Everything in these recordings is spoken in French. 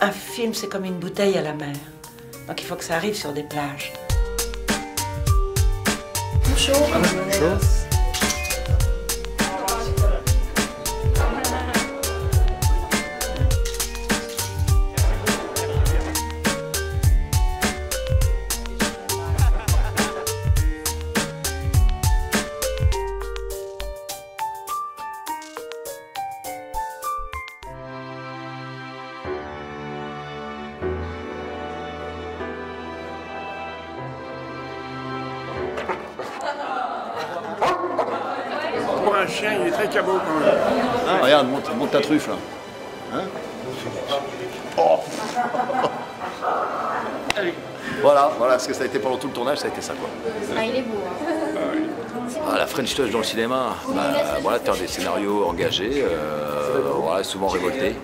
Un film, c'est comme une bouteille à la mer. Donc il faut que ça arrive sur des plages. Un chien, il est très cabot quand même. Ah, regarde, monte, monte ta truffe là. Hein Oh. Voilà, voilà, ce que ça a été pendant tout le tournage, ça a été ça quoi. Ah, il est beau. Hein. Ah, la French Touch dans le cinéma, bah, voilà, faire des scénarios engagés, euh, voilà, souvent révoltés.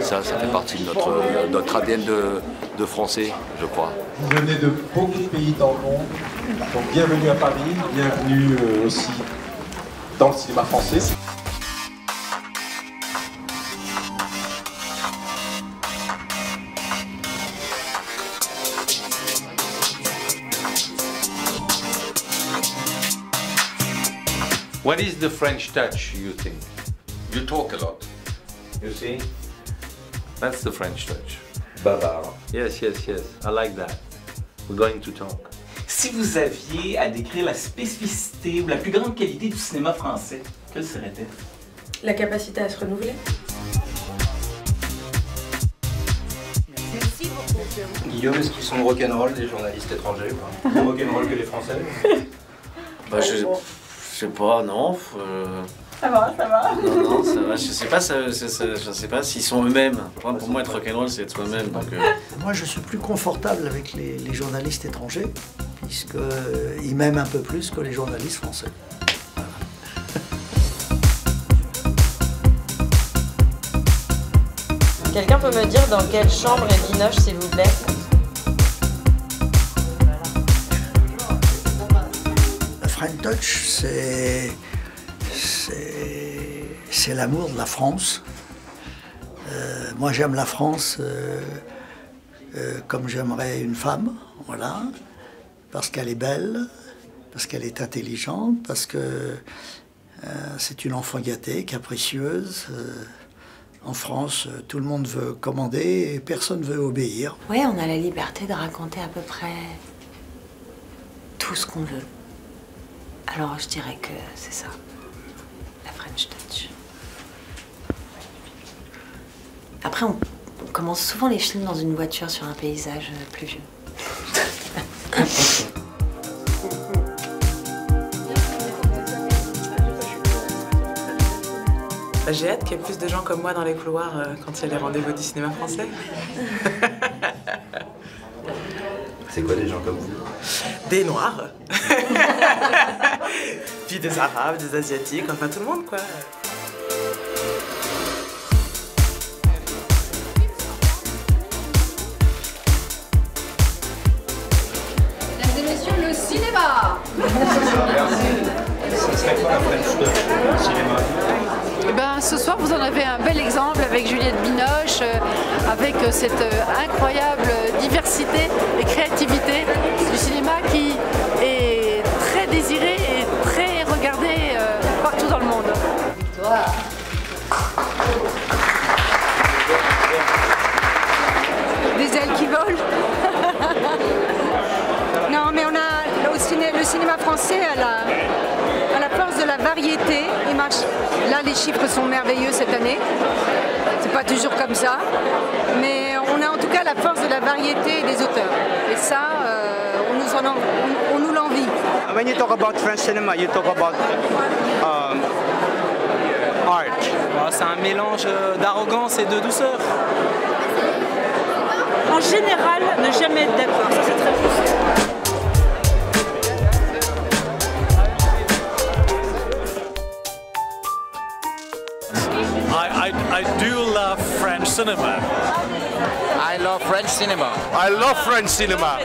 Ça, ça fait partie de notre, notre ADN de, de français, je crois. Vous venez de beaucoup de pays dans le monde. Donc bienvenue à Paris, bienvenue euh, aussi dans le cinéma français. What is the French touch, you think? You talk a lot. You see? That's the French touch. Bavard. Yes, yes, yes. I like that. We're going to talk. Si vous aviez à décrire la spécificité ou la plus grande qualité du cinéma français, quelle serait-elle? La capacité à se renouveler. Guillaume, est-ce qu'ils sont rock'n'roll les journalistes étrangers ou pas? Plus rock'n'roll que les Français? Bah, je, je sais pas, non. euh, Ça va, ça va. non, non, ça va. Je sais pas, ça, ça- ça- je sais pas s'ils sont eux-mêmes. Pour pour moi, être rock'n'roll, c'est être soi-même. Donc, euh, Moi, je suis plus confortable avec les, les journalistes étrangers, puisqu'ils m'aiment un peu plus que les journalistes français. Quelqu'un peut me dire dans quelle chambre est Binoche, s'il vous plaît? La French Touch, c'est. c'est. c'est l'amour de la France. Euh, moi, j'aime la France euh, euh, comme j'aimerais une femme, voilà. Parce qu'elle est belle, parce qu'elle est intelligente, parce que euh, c'est une enfant gâtée, capricieuse. Euh, en France, euh, tout le monde veut commander et personne veut obéir. Oui, on a la liberté de raconter à peu près tout ce qu'on veut. Alors je dirais que c'est ça, la French Touch. Après, on, on commence souvent les films dans une voiture sur un paysage pluvieux. Bah, J'ai hâte qu'il y ait plus de gens comme moi dans les couloirs euh, quand il y a les rendez-vous du cinéma français. C'est quoi des gens comme vous? Des noirs. Puis des arabes, des asiatiques, enfin tout le monde quoi. Le cinéma. Ce serait quoi la French Touch au cinéma. Eh ben, ce soir, vous en avez un bel exemple avec Juliette Binoche, euh, avec euh, cette euh, incroyable diversité et créativité du cinéma qui cinéma français à la, à la force de la variété. Il marche. Là, les chiffres sont merveilleux cette année. C'est pas toujours comme ça, mais on a en tout cas la force de la variété des auteurs. Et ça, euh, on nous en on- on nous l'envie. When you talk about French cinema, you talk about um, art. C'est un mélange euh, d'arrogance et de douceur. En général, ne jamais être d'accord. Ça, c'est très juste. Cinema. I love French cinema. I love French cinema.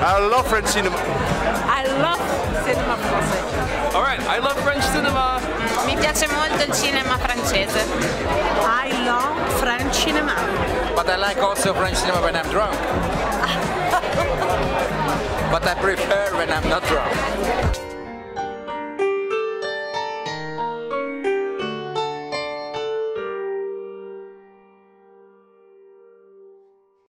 I love French cinema. I love cinéma français. All right, I love French cinema. Mi piace molto il cinema francese. I love French cinema. But I like also French cinema when I'm drunk. but I prefer when I'm not drunk.